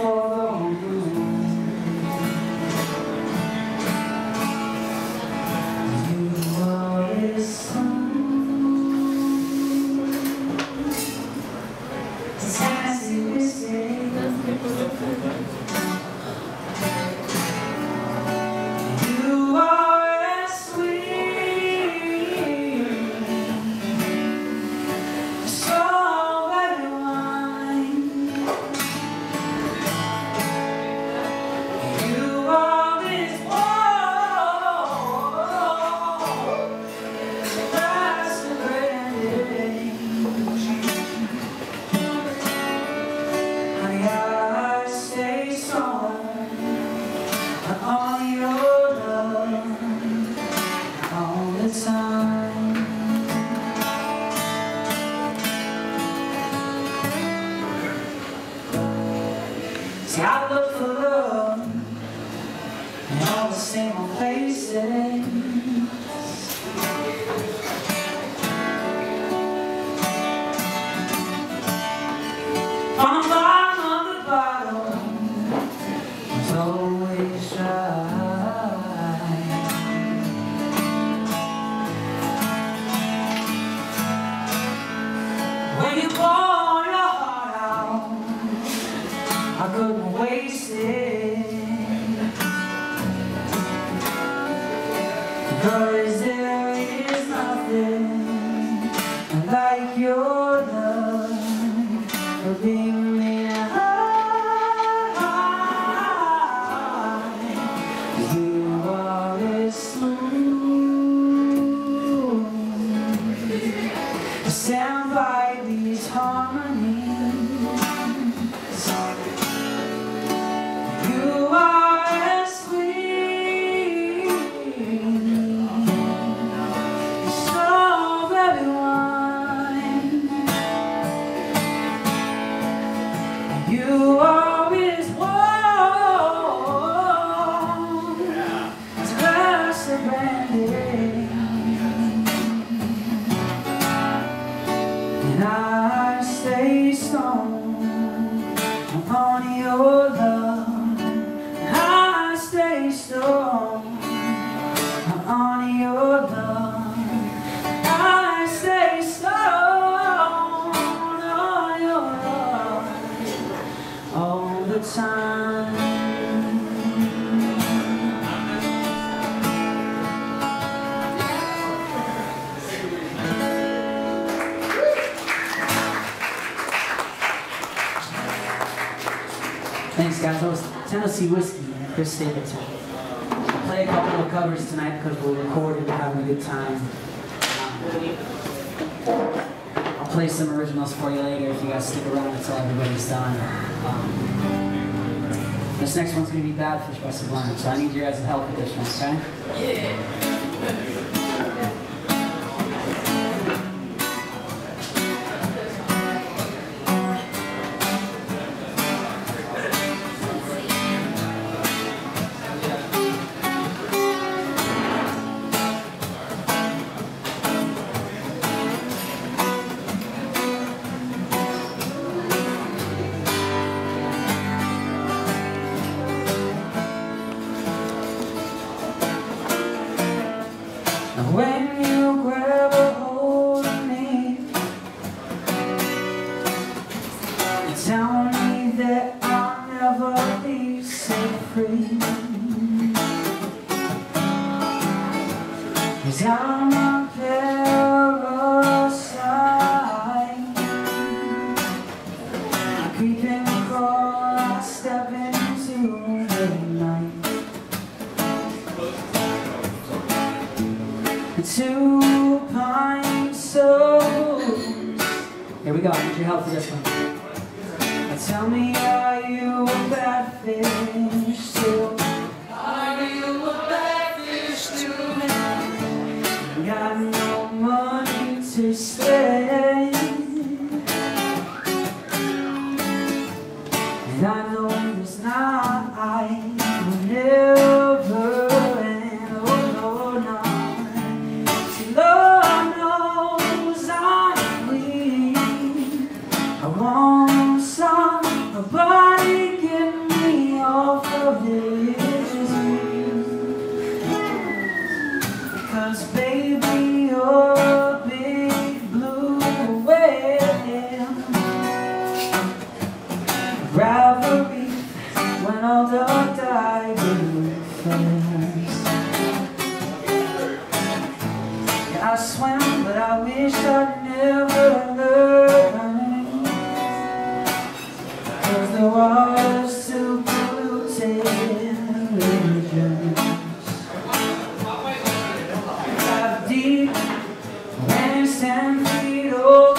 so heart out, I couldn't waste it. Cause there is nothing like your love for being me high. I stay strong Thanks, guys. That was Tennessee Whiskey and Chris Stapleton. I'll play a couple of covers tonight because we're recording and having a good time. I'll play some originals for you later if you guys stick around until everybody's done. Um, this next one's going to be Badfish by Sublime, so I need your guys' help with this one, okay? When you your help for this one. Now tell me, are you a bad fish too? Are you a bad fish too? Got no money to spend. And I know this night will never I swam, but I wish I'd never learned. Cause the water's too polluted germs. Dive deep it's ten feet overhead.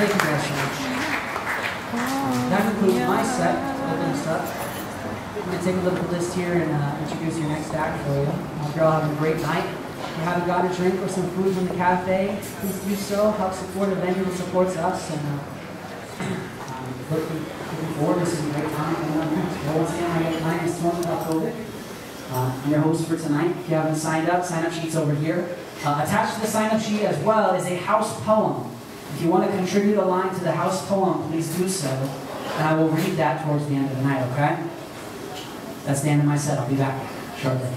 Thank you guys so much. That concludes my set. Opening stuff. I'm going to take a look at the list here and uh, introduce your next act for you. Hope you're all having a great night. If you haven't got a drink or some food from the cafe, please do so. Help support a venue that supports us. And uh, um, looking, looking forward to some great time. Well, once again, my name is Tony Palkovic. Uh, I'm your host for tonight. If you haven't signed up, sign up sheet's over here. Uh, attached to the sign up sheet as well is a house poem. If you want to contribute a line to the house poem, please do so. And I will read that towards the end of the night, okay? That's the end of my set. I'll be back shortly.